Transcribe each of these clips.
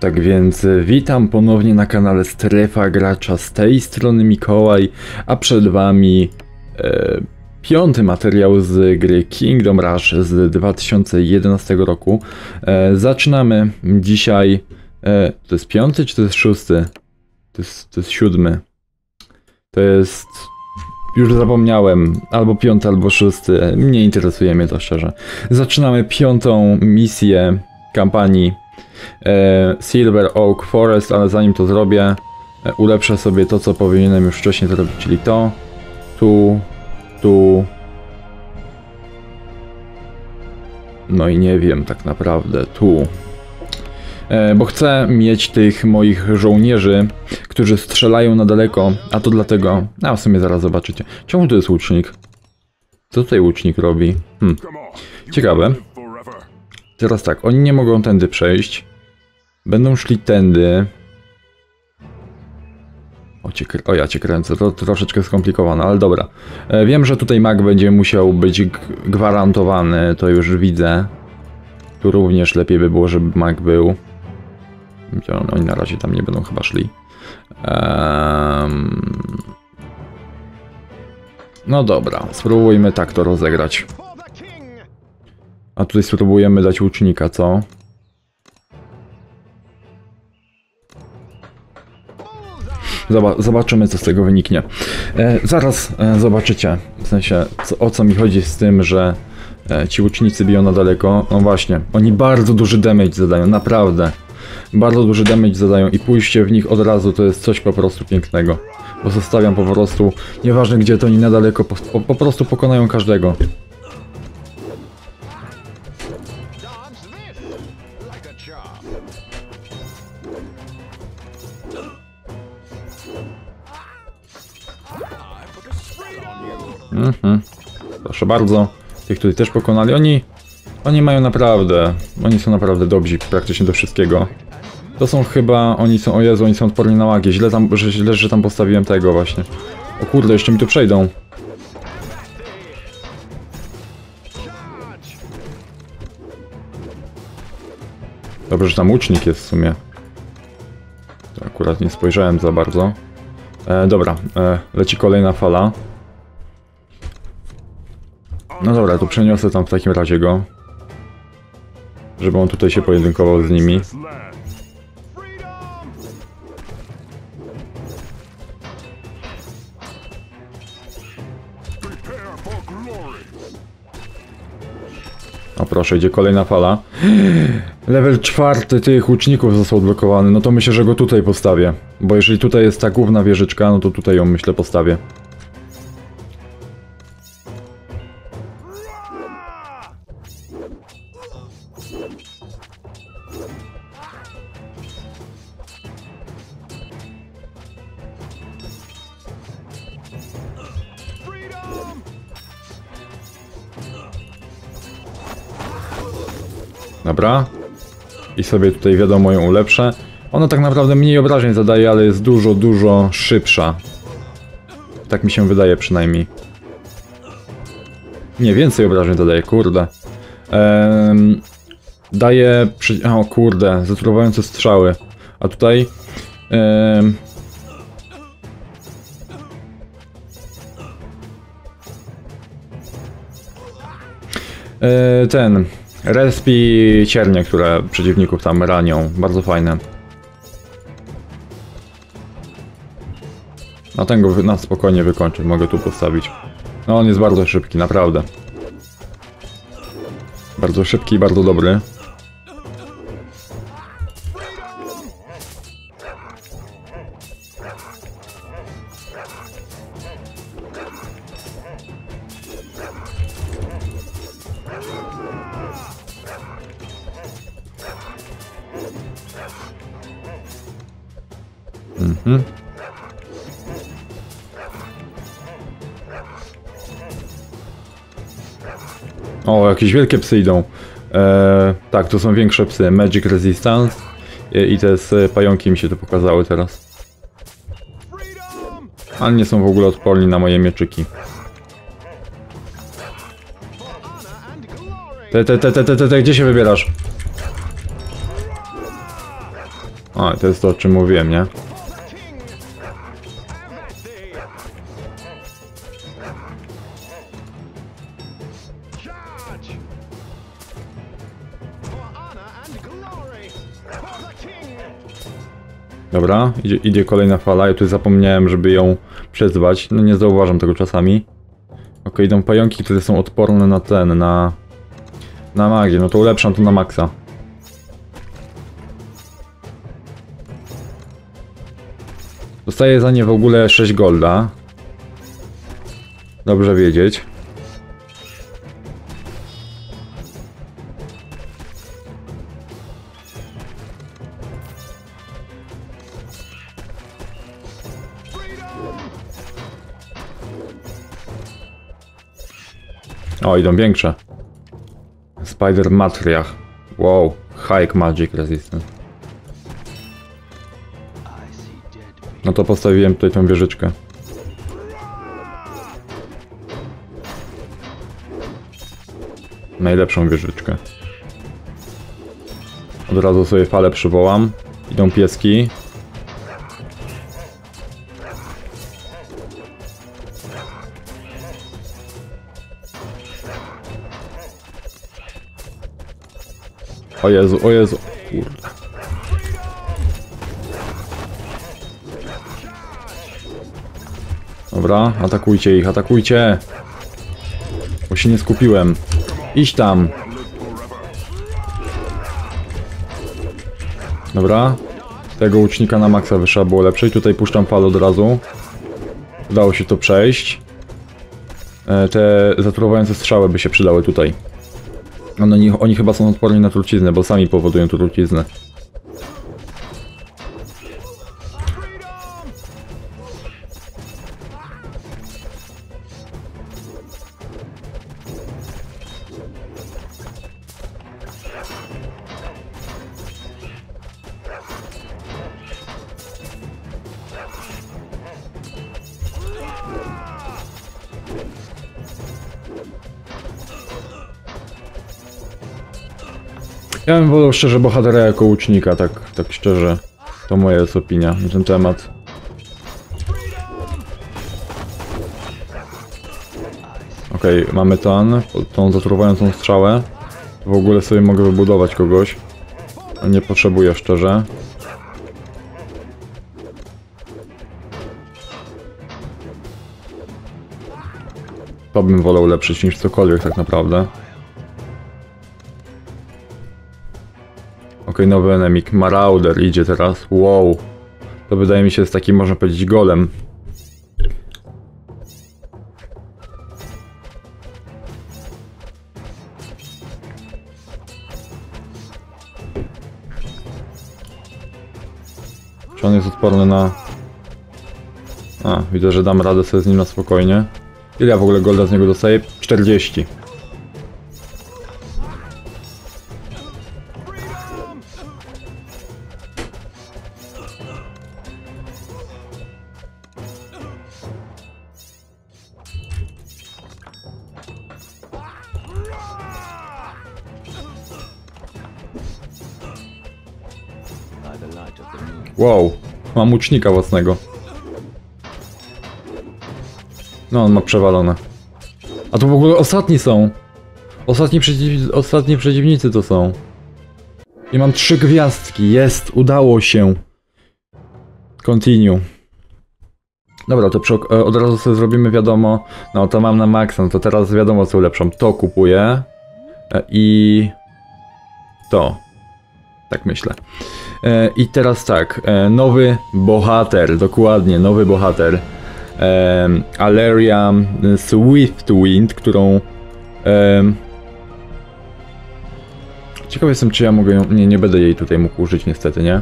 Tak więc e, witam ponownie na kanale Strefa Gracza, z tej strony Mikołaj, a przed wami e, piąty materiał z gry Kingdom Rush z 2011 roku. E, zaczynamy dzisiaj, e, to jest piąty czy to jest szósty? To jest, to jest siódmy. To jest, już zapomniałem, albo piąty, albo szósty, nie interesuje mnie to szczerze. Zaczynamy piątą misję kampanii e, Silver Oak Forest, ale zanim to zrobię, e, ulepszę sobie to, co powinienem już wcześniej zrobić, czyli to, tu, tu. No i nie wiem tak naprawdę, tu. E, bo chcę mieć tych moich żołnierzy, którzy strzelają na daleko, a to dlatego, a w sumie zaraz zobaczycie. Czemu tu jest łucznik? Co tutaj łucznik robi? Hm. Ciekawe. Teraz tak, oni nie mogą tędy przejść. Będą szli tędy. O, cię, o ja cię kręcę, to troszeczkę skomplikowane, ale dobra. E, wiem, że tutaj mag będzie musiał być gwarantowany, to już widzę. Tu również lepiej by było, żeby mag był. Oni na razie tam nie będą chyba szli. No dobra, spróbujmy tak to rozegrać. A tutaj spróbujemy dać łucznika, co? Zoba- zobaczymy, co z tego wyniknie. E, zaraz e, zobaczycie, w sensie, co, o co mi chodzi z tym, że e, ci łucznicy biją na daleko. No właśnie, oni bardzo duży damage zadają, naprawdę. Bardzo duży damage zadają i pójście w nich od razu to jest coś po prostu pięknego. Bo zostawiam po prostu, nieważne gdzie to oni na daleko, po, po prostu pokonają każdego. Mhm. Proszę bardzo. Tych tutaj też pokonali. Oni. Oni mają naprawdę. Oni są naprawdę dobrzy praktycznie do wszystkiego. To są chyba. Oni są. O Jezu, oni są odporni na magię. Źle tam, że, źle, że tam postawiłem tego właśnie. O kurde, jeszcze mi tu przejdą. Dobrze, że tam łucznik jest w sumie. To akurat nie spojrzałem za bardzo. E, dobra, e, leci kolejna fala. No dobra, to przeniosę tam w takim razie go. Żeby on tutaj się pojedynkował z nimi. O proszę, idzie kolejna fala. Level czwarty tych łuczników został odblokowany. No to myślę, że go tutaj postawię. Bo jeżeli tutaj jest ta główna wieżyczka, no to tutaj ją myślę postawię. Dobra. I sobie tutaj wiadomo ją ulepszę. Ona tak naprawdę mniej obrażeń zadaje, ale jest dużo, dużo szybsza. Tak mi się wydaje przynajmniej. Nie, więcej obrażeń zadaje, kurde. Ehm, daje... Przy... O kurde, zatruwające strzały. A tutaj... Ehm, ten. Respi ciernie, które przeciwników tam ranią. Bardzo fajne. Na ten go na spokojnie wykończę. Mogę tu postawić. No on jest bardzo szybki, naprawdę. Bardzo szybki i bardzo dobry. Jakieś wielkie psy idą. E, tak, to są większe psy. Magic Resistance. I, i te z pająki mi się tu pokazały teraz. Ale nie są w ogóle odporni na moje mieczyki. Te, te, te, te, te, te, te, gdzie się wybierasz? O, to jest to, o czym mówiłem, nie? Dobra, idzie, idzie kolejna fala. Ja tu zapomniałem, żeby ją przezwać. No nie zauważam tego czasami. Ok, idą pająki, które są odporne na ten, na... Na magię. No to ulepszam to na maksa. Dostaję za nie w ogóle 6 golda. Dobrze wiedzieć. O, idą większe. Spider Matriach. Wow, High Magic Resistance. No to postawiłem tutaj tą wieżyczkę. Najlepszą wieżyczkę. Od razu sobie falę przywołam. Idą pieski. O Jezu, o Jezu. Kurde. Dobra, atakujcie ich, atakujcie! Bo się nie skupiłem. Iść tam! Dobra. Tego łucznika na maksa wyszła było lepsze. I tutaj puszczam falę od razu. Udało się to przejść. E, Te zatruwające strzały by się przydały tutaj. Oni, chyba są odporni na truciznę, bo sami powodują truciznę. Ja bym wolał szczerze bohatera jako łucznika, tak, tak szczerze. To moja jest opinia na ten temat. Okej, mamy ten, tą zatruwającą strzałę. W ogóle sobie mogę wybudować kogoś. Nie potrzebuję szczerze. To bym wolał ulepszyć niż cokolwiek tak naprawdę. Okej, nowy enemik. Marauder idzie teraz. Wow. To wydaje mi się jest taki, można powiedzieć, golem. Czy on jest odporny na... A, widzę, że dam radę sobie z nim na spokojnie. Ile ja w ogóle golda z niego dostaję? 40. Wow, mam łucznika własnego. No, on ma przewalone. A to w ogóle ostatni są. Ostatni, przeciw... ostatni przeciwnicy to są. I mam trzy gwiazdki. Jest, udało się. Continue. Dobra, to przy, e, od razu sobie zrobimy wiadomo. No to mam na maksa, no to teraz wiadomo co ulepszam. To kupuję. E, I... To. Tak myślę. E, I teraz tak, e, nowy bohater, dokładnie, nowy bohater. E, Aleria Swiftwind, którą... Ciekaw jestem, czy ja mogę ją... Nie, nie będę jej tutaj mógł użyć niestety, nie?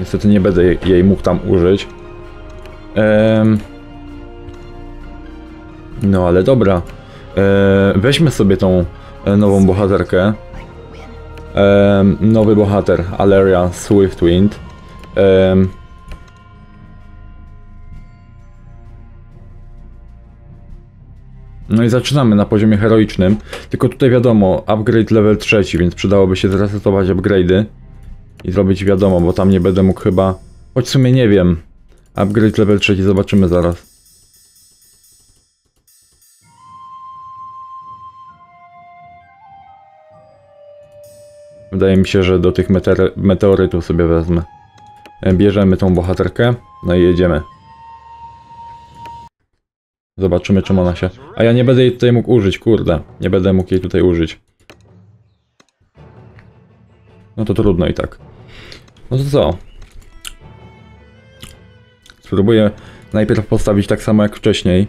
Niestety nie będę jej, mógł tam użyć. No ale dobra. Weźmy sobie tą nową bohaterkę. Nowy bohater, Aleria Swiftwind. Em, No i zaczynamy na poziomie heroicznym. Tylko tutaj wiadomo, upgrade level trzeci, więc przydałoby się zresetować upgrade'y i zrobić wiadomo, bo tam nie będę mógł chyba. Choć w sumie nie wiem. Upgrade level trzeci zobaczymy zaraz. Wydaje mi się, że do tych meteor meteorytów sobie wezmę. Bierzemy tą bohaterkę, no i jedziemy. Zobaczymy czym ona się... A ja nie będę jej tutaj mógł użyć, kurde. Nie będę mógł jej tutaj użyć. No to trudno i tak. No to co? Spróbuję najpierw postawić tak samo jak wcześniej.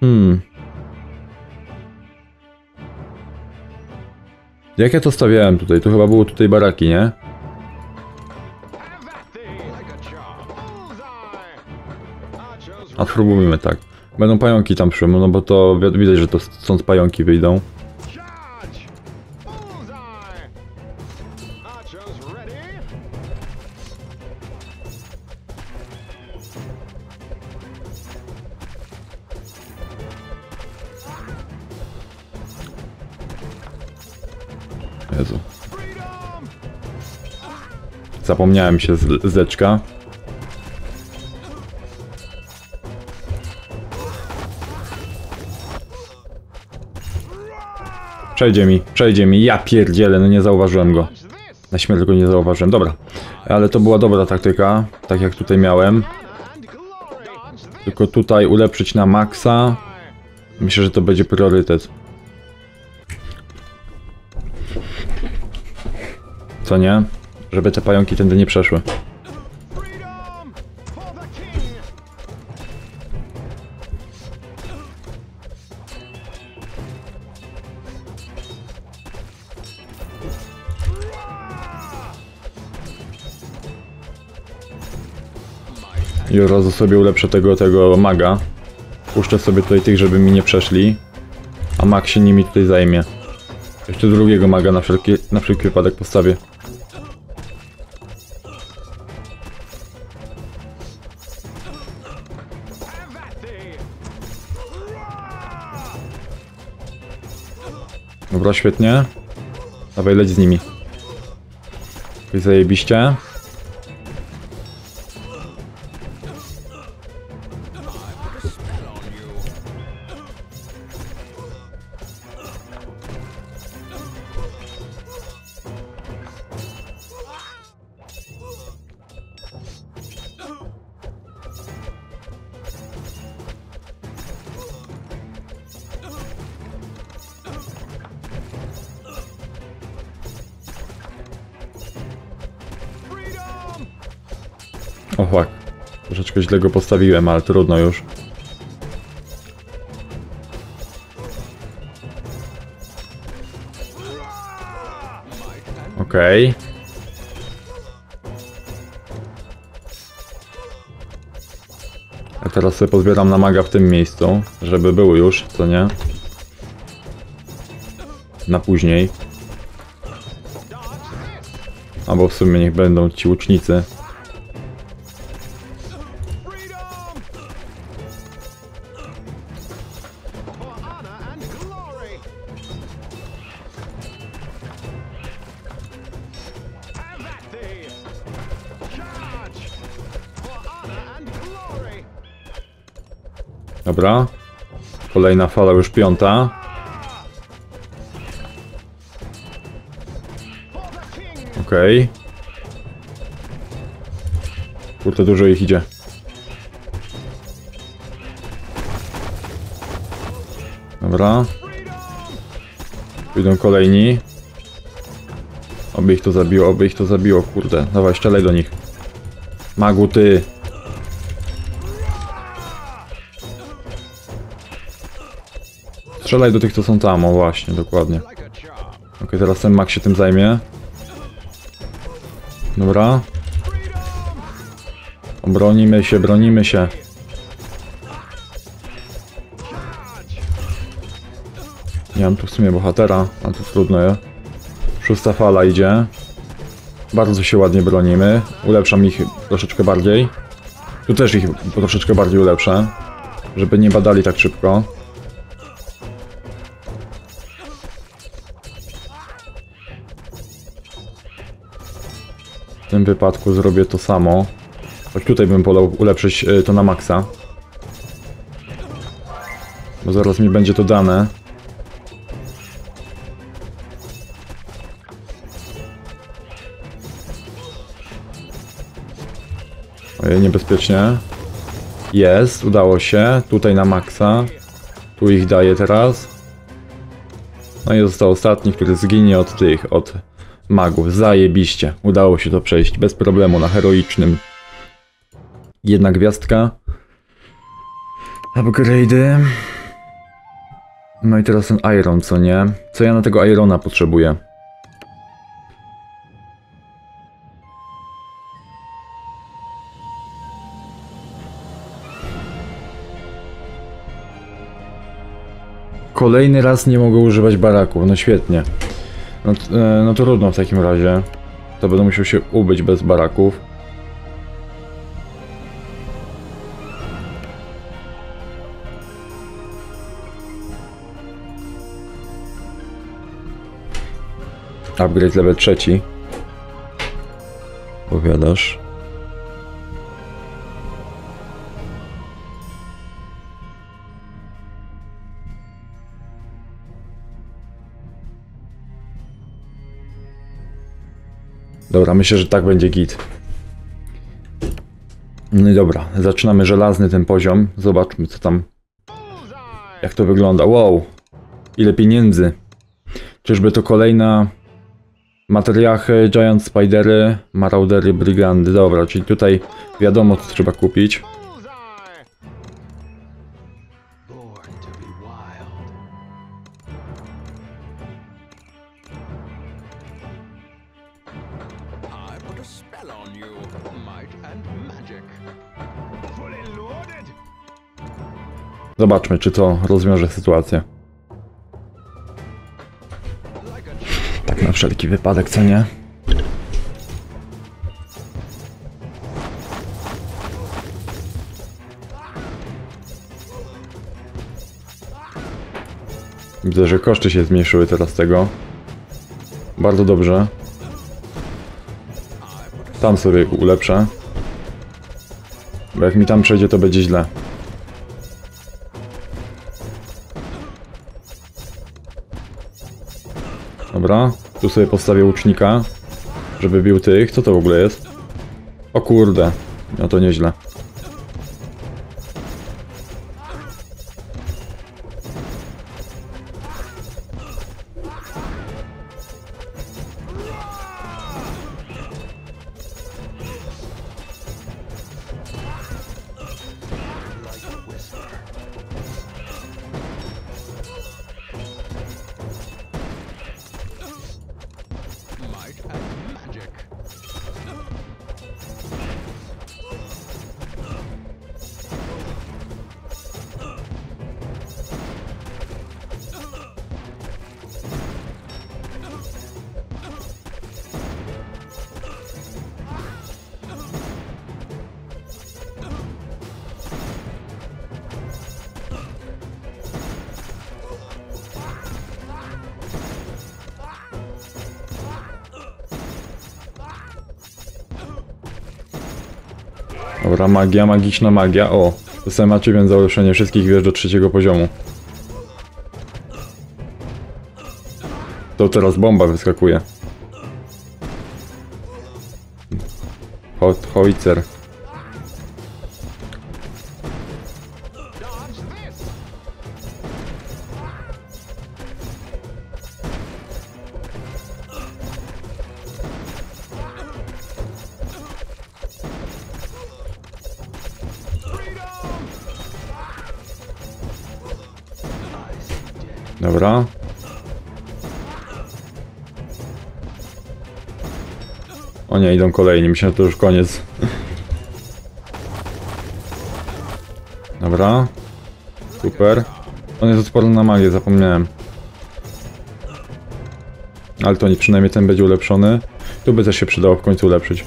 Hmm. Jak ja to stawiałem tutaj? To chyba było tutaj baraki, nie? A spróbujmy tak. Będą pająki tam przy, no bo to wi- widać, że to stąd pająki wyjdą. Jezu. Zapomniałem się z zeczka. Przejdzie mi, przejdzie mi. Ja pierdzielę, no nie zauważyłem go. Na śmierć go nie zauważyłem, dobra. Ale to była dobra taktyka, tak jak tutaj miałem. Tylko tutaj ulepszyć na maksa. Myślę, że to będzie priorytet. Co nie? Żeby te pająki tędy nie przeszły. I od razu sobie ulepszę tego, tego maga. Puszczę sobie tutaj tych, żeby mi nie przeszli. A mag się nimi tutaj zajmie. Jeszcze drugiego maga na wszelki, na wszelki wypadek postawię. Dobra, świetnie. Dawaj, leć z nimi. I zajebiście. Troszeczkę źle go postawiłem, ale trudno już. Okej. A teraz sobie pozbieram na maga w tym miejscu, żeby był już, co nie? Na później. Albo w sumie niech będą ci łucznicy. Dobra. Kolejna fala, już piąta. Okej. Kurde, dużo ich idzie. Dobra. Pójdą kolejni. Oby ich to zabiło, oby ich to zabiło, kurde. Dawaj, strzelaj do nich. Magu, ty. Strzelaj do tych, co są tam, o właśnie, dokładnie. A. Okej, teraz ten mag się tym zajmie. Dobra. Bronimy się, bronimy się. Nie mam tu w sumie bohatera, ale to trudno je. Szósta fala idzie. Bardzo się ładnie bronimy. Ulepszam ich troszeczkę bardziej. Tu też ich troszeczkę bardziej ulepszę, żeby nie badali tak szybko. Tym wypadku zrobię to samo. Choć tutaj bym wolał ulepszyć y, to na maksa. Bo zaraz mi będzie to dane. Ojej, niebezpiecznie. Jest, udało się. Tutaj na maksa. Tu ich daję teraz. No i został ostatni, który zginie od tych, od magów. Zajebiście. Udało się to przejść bez problemu na heroicznym. Jedna gwiazdka. Upgrade'y. No i teraz ten Iron, co nie? Co ja na tego Irona potrzebuję? Kolejny raz nie mogę używać baraków, no świetnie. No, e, no to trudno w takim razie. To będę musiał się ubyć bez baraków. Upgrade level trzeci. Powiadasz. Dobra, myślę, że tak będzie git. No i dobra, zaczynamy żelazny ten poziom. Zobaczmy co tam, jak to wygląda. Wow, ile pieniędzy. Czyżby to kolejna materiachy, Giant Spidery, Maraudery, Brygandy. Dobra, czyli tutaj wiadomo co trzeba kupić. Zobaczmy, czy to rozwiąże sytuację. Tak na wszelki wypadek, co nie? Widzę, że koszty się zmniejszyły teraz tego. Bardzo dobrze. Tam sobie ulepszę. Bo jak mi tam przejdzie, to będzie źle. Dobra, tu sobie postawię łucznika, żeby bił tych. Co to w ogóle jest? O kurde, no to nieźle. Dobra, magia, magiczna magia. O, to sobie macie więc za wszystkich wież do trzeciego poziomu. To teraz bomba wyskakuje. Ho Howitzer. Dobra. O nie, idą kolejni. Myślę, że to już koniec. Dobra. Super. On jest odporny na magię, zapomniałem. Ale to nie, przynajmniej ten będzie ulepszony. Tu by też się przydało w końcu ulepszyć.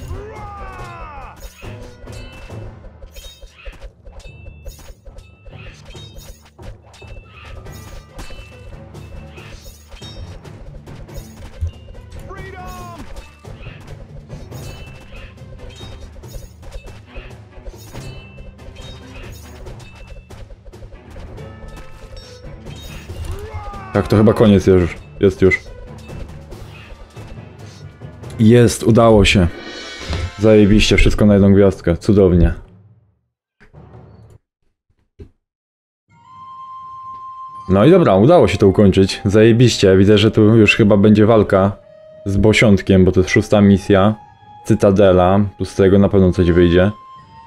Tak, to chyba koniec już. Jest już. Jest, udało się. Zajebiście, wszystko na jedną gwiazdkę. Cudownie. No i dobra, udało się to ukończyć. Zajebiście. Widzę, że tu już chyba będzie walka z Bosiątkiem, bo to jest szósta misja. Cytadela. Tu z tego na pewno coś wyjdzie.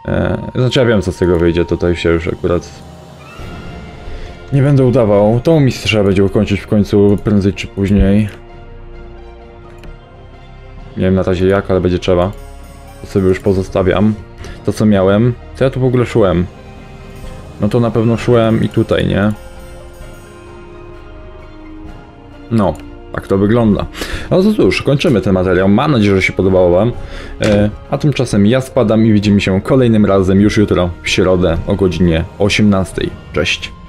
E, znaczy ja wiem co z tego wyjdzie, tutaj się już akurat nie będę udawał. Tą misję trzeba będzie ukończyć w końcu prędzej czy później. Nie wiem na razie jak, ale będzie trzeba. To sobie już pozostawiam. To co miałem. Co ja tu w ogóle szłem? No to na pewno szłem i tutaj, nie? No, tak to wygląda. No to cóż, kończymy ten materiał. Mam nadzieję, że się podobało Wam. E, a tymczasem ja spadam i widzimy się kolejnym razem już jutro w środę o godzinie 18. Cześć.